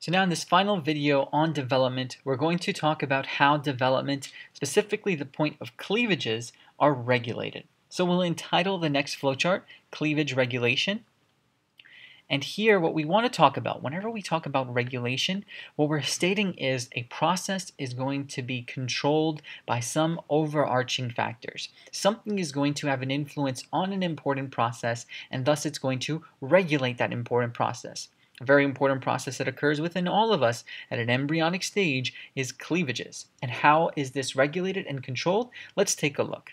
So now in this final video on development, we're going to talk about how development, specifically the point of cleavages, are regulated. So we'll entitle the next flowchart Cleavage Regulation. And here what we want to talk about, whenever we talk about regulation, what we're stating is a process is going to be controlled by some overarching factors. Something is going to have an influence on an important process and thus it's going to regulate that important process. A very important process that occurs within all of us at an embryonic stage is cleavages. And how is this regulated and controlled? Let's take a look.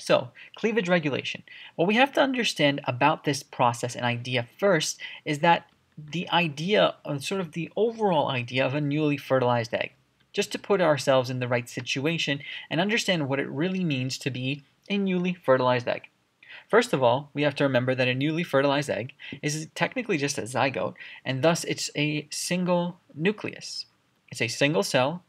So, cleavage regulation. What we have to understand about this process and idea first is that the idea, sort of the overall idea of a newly fertilized egg. Just to put ourselves in the right situation and understand what it really means to be a newly fertilized egg. First of all, we have to remember that a newly fertilized egg is technically just a zygote, and thus it's a single nucleus. It's a single cell,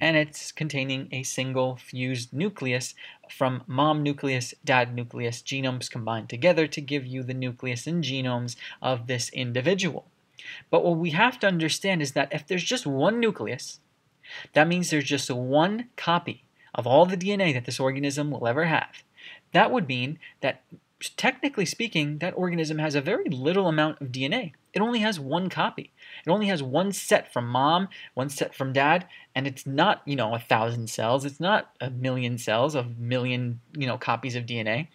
and it's containing a single fused nucleus from mom nucleus, dad nucleus, genomes combined together to give you the nucleus and genomes of this individual. But what we have to understand is that if there's just one nucleus, that means there's just one copy of all the DNA that this organism will ever have. That would mean that technically speaking, that organism has a very little amount of DNA. It only has one copy. It only has one set from mom, one set from dad, and it's not, you know, a thousand cells. It's not a million cells of million, you know, copies of DNA.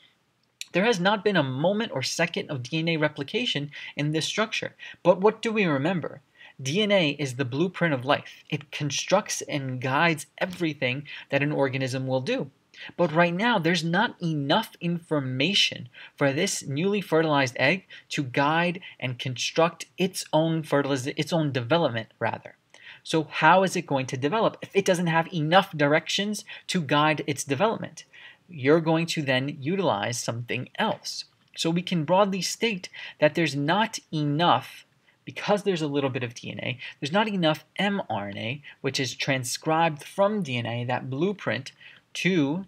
There has not been a moment or second of DNA replication in this structure. But what do we remember? DNA is the blueprint of life. It constructs and guides everything that an organism will do. But right now, there's not enough information for this newly fertilized egg to guide and construct its own fertiliz- its own development, rather. So how is it going to develop if it doesn't have enough directions to guide its development? You're going to then utilize something else. So we can broadly state that there's not enough because there's a little bit of DNA, there's not enough mRNA, which is transcribed from DNA, that blueprint, to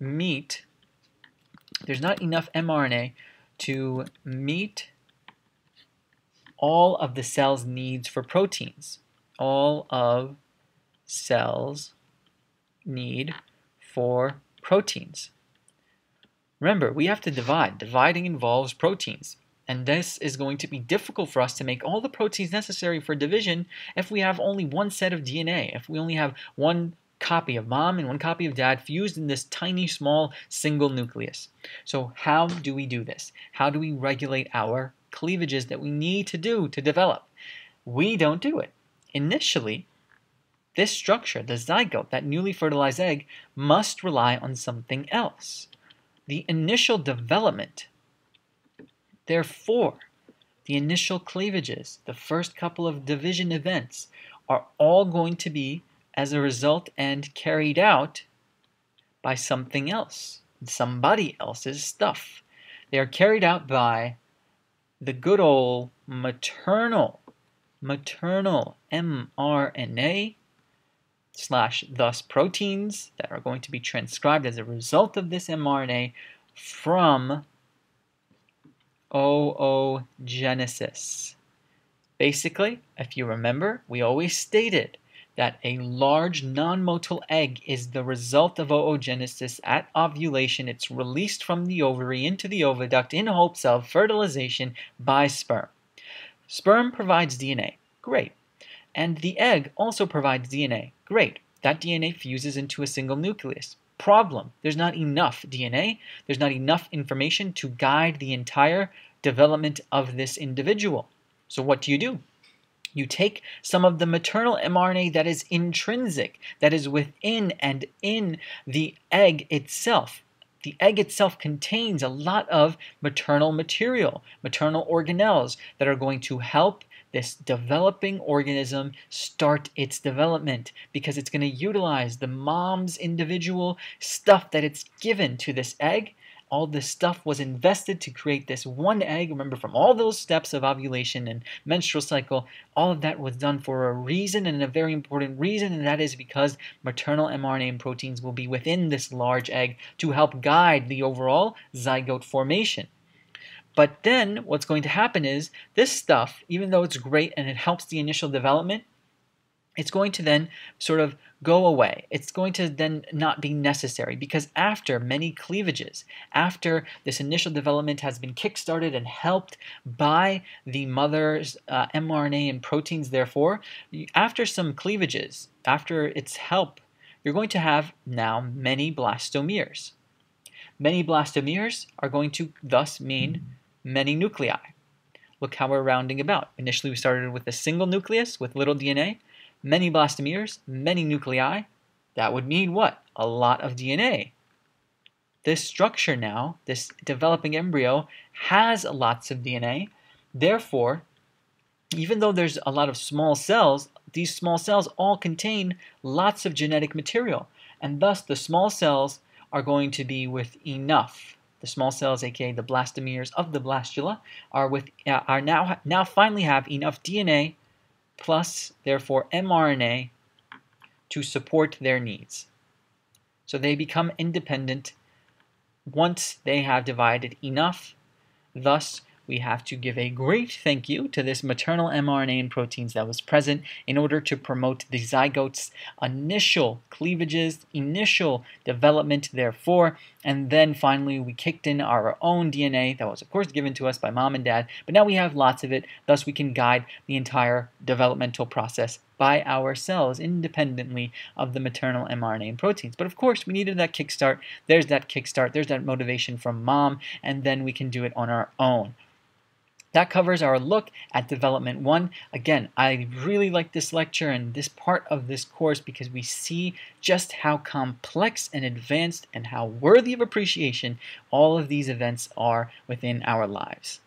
meet, there's not enough mRNA to meet all of the cell's needs for proteins. All of cells need for proteins. Remember, we have to divide. Dividing involves proteins. And this is going to be difficult for us to make all the proteins necessary for division if we have only one set of DNA, if we only have one copy of mom and one copy of dad fused in this tiny small single nucleus. So how do we do this? How do we regulate our cleavages that we need to do to develop? We don't do it. Initially, this structure, the zygote, that newly fertilized egg, must rely on something else. The initial development, therefore, the initial cleavages, the first couple of division events, are all going to be as a result and carried out by something else, somebody else's stuff. They are carried out by the good old maternal, maternal mRNA slash thus proteins that are going to be transcribed as a result of this mRNA from oogenesis. Basically, if you remember, we always stated that a large non-motile egg is the result of oogenesis at ovulation. It's released from the ovary into the oviduct in hopes of fertilization by sperm. Sperm provides DNA. Great. And the egg also provides DNA. Great. That DNA fuses into a single nucleus. Problem. There's not enough DNA. There's not enough information to guide the entire development of this individual. So what do you do? You take some of the maternal mRNA that is intrinsic, that is within and in the egg itself. The egg itself contains a lot of maternal material, maternal organelles that are going to help this developing organism start its development because it's going to utilize the mom's individual stuff that it's given to this egg all this stuff was invested to create this one egg. Remember, from all those steps of ovulation and menstrual cycle, all of that was done for a reason and a very important reason, and that is because maternal mRNA and proteins will be within this large egg to help guide the overall zygote formation. But then what's going to happen is this stuff, even though it's great and it helps the initial development, it's going to then sort of go away. It's going to then not be necessary because after many cleavages, after this initial development has been kickstarted and helped by the mother's uh, mRNA and proteins, therefore, after some cleavages, after its help, you're going to have now many blastomeres. Many blastomeres are going to thus mean many nuclei. Look how we're rounding about. Initially, we started with a single nucleus with little DNA many blastomeres, many nuclei, that would mean what? A lot of DNA. This structure now, this developing embryo, has lots of DNA. Therefore, even though there's a lot of small cells, these small cells all contain lots of genetic material. And thus, the small cells are going to be with enough. The small cells, aka the blastomeres of the blastula, are with uh, are now now finally have enough DNA plus, therefore, mRNA to support their needs. So they become independent once they have divided enough. Thus, we have to give a great thank you to this maternal mRNA and proteins that was present in order to promote the zygote's initial cleavages, initial development, therefore, and then finally we kicked in our own DNA that was, of course, given to us by mom and dad, but now we have lots of it, thus we can guide the entire developmental process by ourselves independently of the maternal mRNA and proteins. But of course, we needed that kickstart. There's that kickstart, there's that motivation from mom, and then we can do it on our own. That covers our look at Development 1. Again, I really like this lecture and this part of this course because we see just how complex and advanced and how worthy of appreciation all of these events are within our lives.